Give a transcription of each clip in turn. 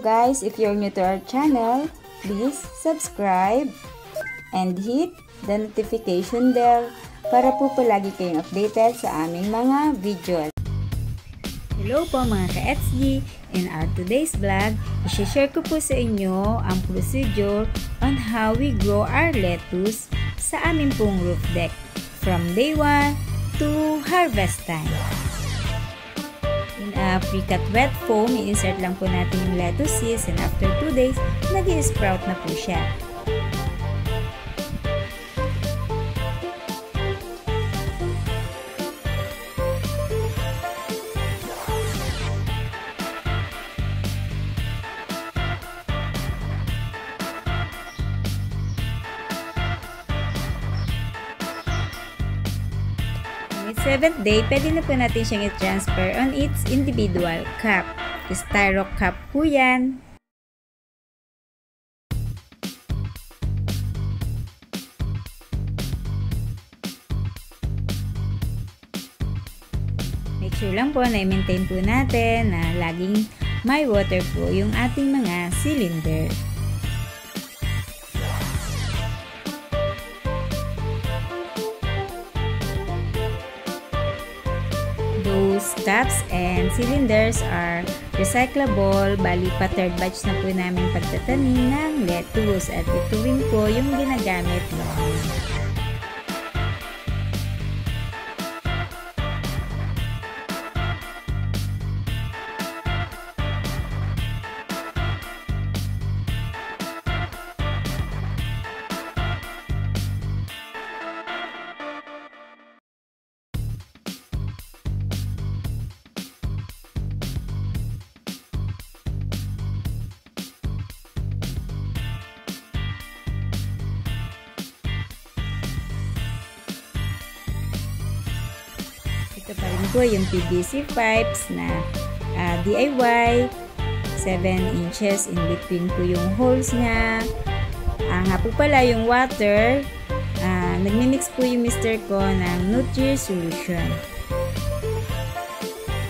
Guys, if you're new to our channel, please subscribe and hit the notification bell para po palagi kayong updated sa aming mga videos. Hello po mga ka-XG! In our today's vlog, isi-share ko po sa inyo ang procedure on how we grow our lettuce sa aming pong roof deck from day 1 to harvest time. In a pre-cut wet foam, i-insert lang po natin yung lettuce seeds and after 2 days, nag-sprout na po siya. 7th day, pwede na po natin siyang i-transfer on its individual cup. Styro cup po yan. Make sure lang po na i-maintain po natin na laging may water po yung ating mga cylinder. Caps and cylinders are recyclable. Bali pa third batch na po namin pagtatanim ng lettuce at ito rin po yung ginagamit namin. Ito pa rin po yung PVC pipes na uh, ah, DIY. 7 inches in between po yung holes niya. Uh, nga po pala yung water, uh, nagmimix po yung mister ko ng Nutri Solution.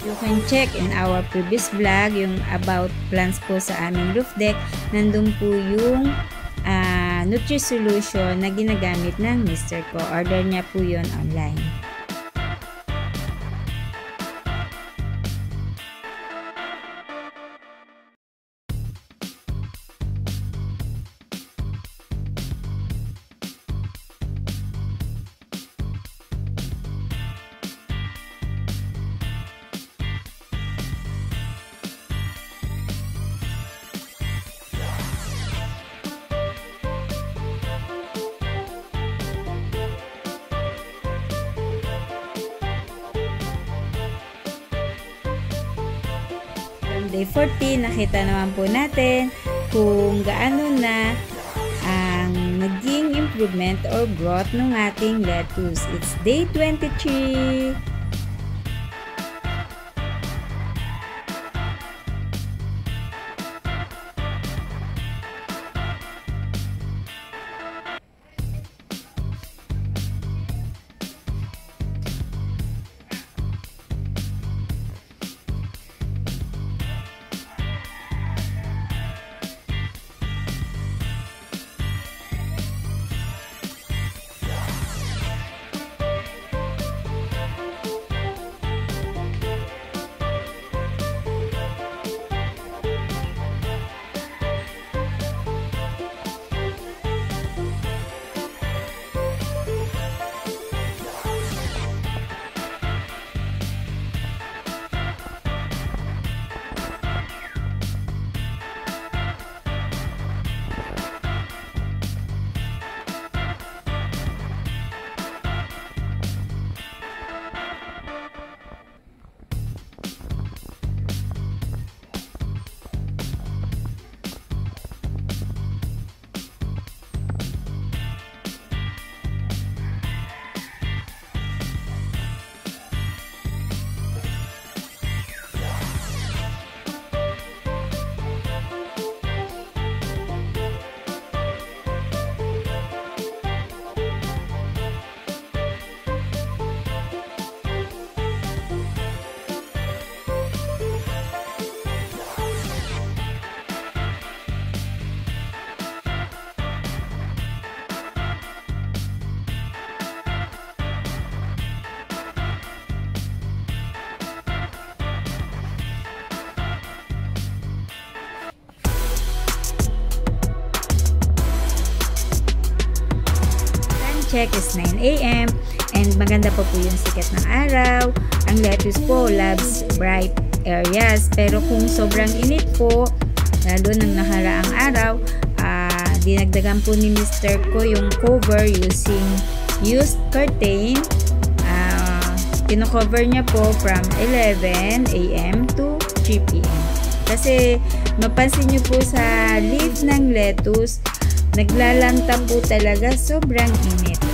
You can check in our previous vlog yung about plants po sa aming roof deck. Nandun po yung uh, Nutri Solution na ginagamit ng mister ko. Order niya po yon online. Day 14, nakita naman po natin kung gaano na ang naging improvement or growth ng ating lettuce. It's day 23. Check is 9 a.m. And maganda pa po yung sikat ng araw. Ang lettuce po loves bright areas. Pero kung sobrang init po, lalo ng nakaraang araw, uh, dinagdagan po ni Mr. ko yung cover using used curtain. Uh, kinocover niya po from 11 a.m. to 3 p.m. Kasi mapansin niyo po sa leaf ng lettuce, naglalanta po talaga sobrang init.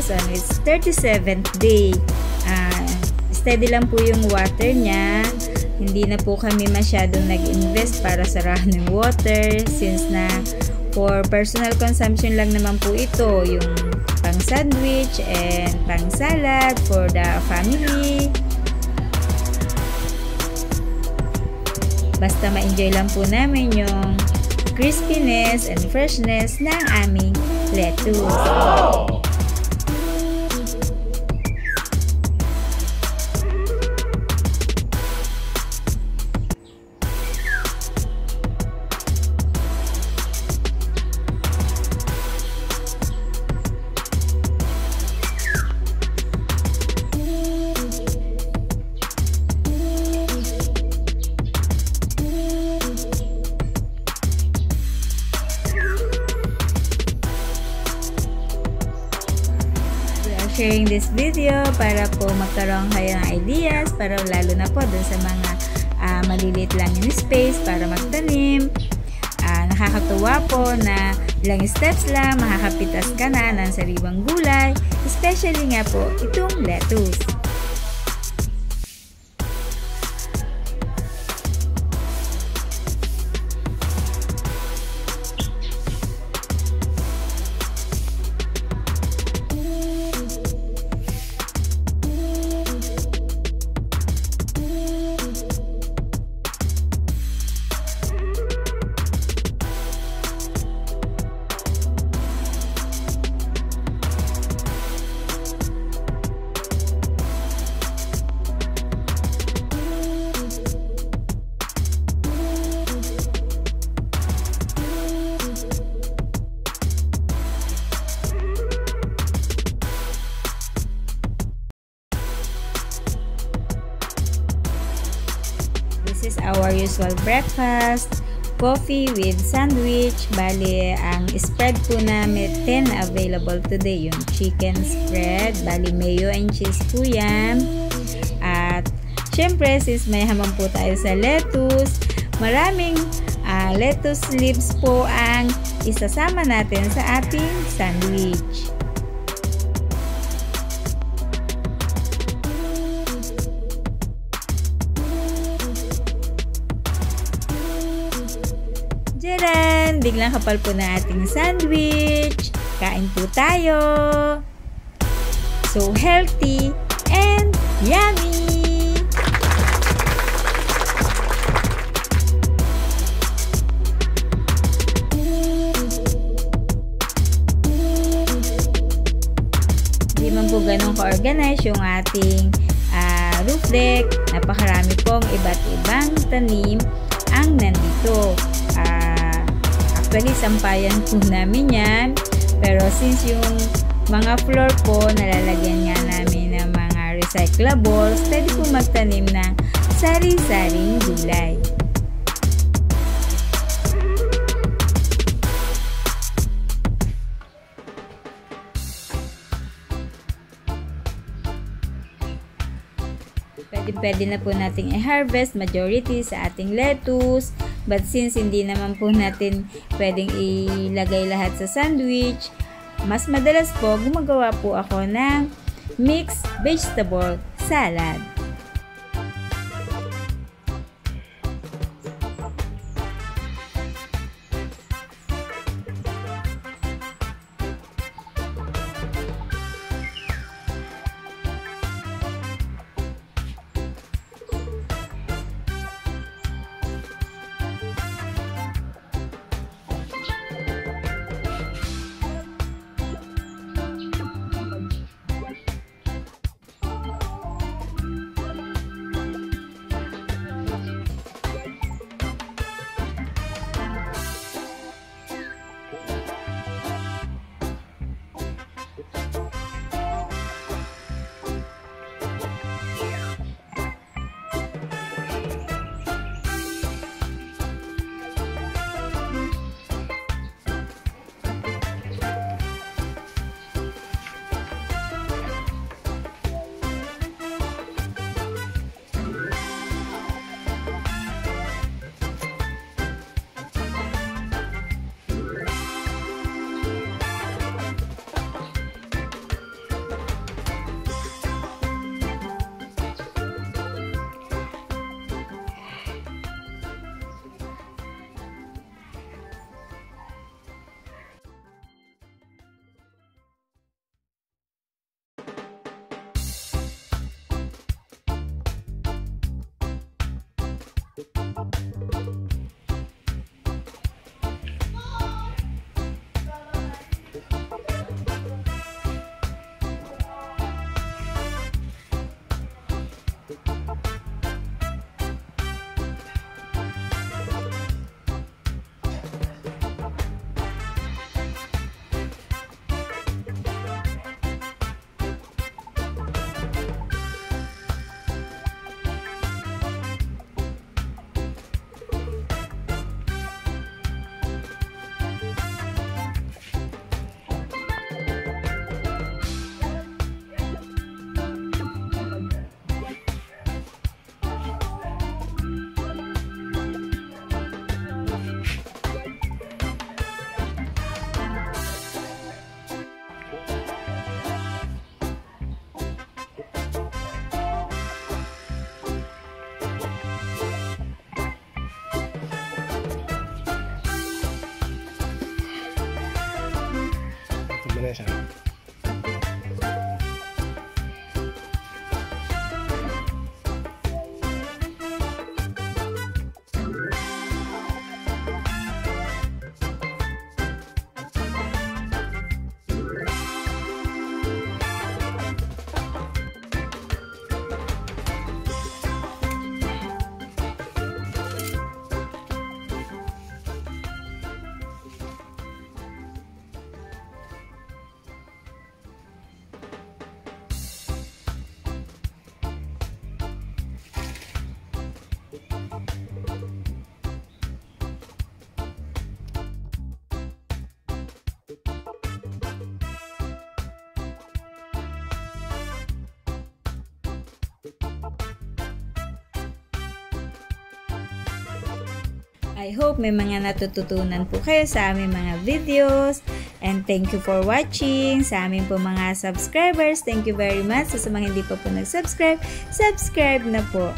Lettuce on its 37th day. Uh, steady lang po yung water niya. Hindi na po kami masyadong nag-invest para sarahan ng water since na for personal consumption lang naman po ito. Yung pang sandwich and pang salad for the family. Basta ma-enjoy lang po namin yung crispiness and freshness ng aming lettuce. Wow! This video para po magkaroon kayo ng ideas para lalo na po dun sa mga uh, maliliit lang yung space para magtanim. Uh, nakakatuwa po na ilang steps lang makakapitas ka na ng sariwang gulay, especially nga po itong lettuce. Usual breakfast. Coffee with sandwich. Bali, ang spread po namin 10 available today. Yung chicken spread. Bali, mayo and cheese po yan. At, syempre, since may hamang po tayo sa lettuce, maraming uh, lettuce leaves po ang isasama natin sa ating sandwich. Biglang kapal po na ating sandwich. Kain po tayo. So healthy and yummy! Hindi man po ganun ka-organize yung ating uh, roof deck. Napakarami pong iba't ibang tanim ang nandito. Actually, sampayan po namin yan. Pero since yung mga floor po, nalalagyan nga namin ng mga recyclables, pwede po magtanim ng sari-saring gulay. Pwede pwede na po nating i-harvest majority sa ating lettuce. But since hindi naman po natin pwedeng ilagay lahat sa sandwich, mas madalas po gumagawa po ako ng mixed vegetable salad. お想い。I hope may mga natututunan po kayo sa aming mga videos. And thank you for watching. Sa aming po mga subscribers, thank you very much. So, sa mga hindi pa po nag-subscribe, subscribe na po.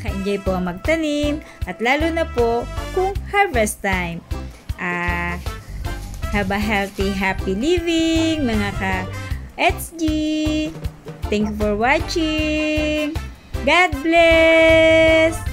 Nakaka-enjoy po ang magtanim at lalo na po kung harvest time. Ah, have a healthy, happy living, mga ka-HG. Thank you for watching. God bless!